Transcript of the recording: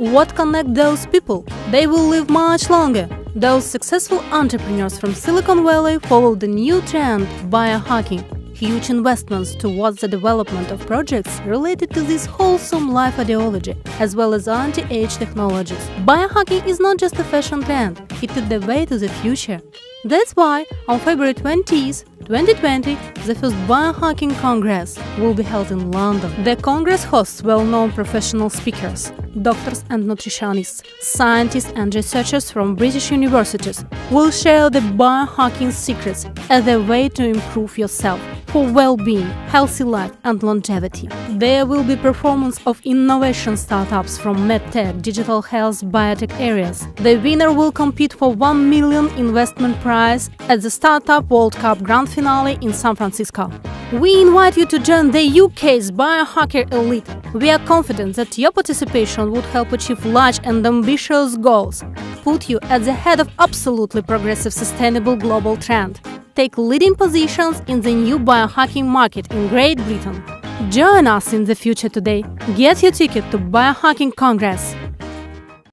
What connect those people? They will live much longer. Those successful entrepreneurs from Silicon Valley follow the new trend biohacking. Huge investments towards the development of projects related to this wholesome life ideology, as well as anti-age technologies. Biohacking is not just a fashion trend, it is the way to the future. That's why on February 20th, 2020, the first Biohacking Congress will be held in London. The Congress hosts well-known professional speakers, doctors and nutritionists, scientists and researchers from British universities will share the biohacking secrets as a way to improve yourself for well-being, healthy life and longevity. There will be performance of innovation startups from medtech, digital health, biotech areas. The winner will compete for 1 million investment prize at the Startup World Cup Grand Finale in San Francisco. We invite you to join the UK's biohacker elite. We are confident that your participation would help achieve large and ambitious goals, put you at the head of absolutely progressive sustainable global trend take leading positions in the new biohacking market in Great Britain. Join us in the future today. Get your ticket to Biohacking Congress.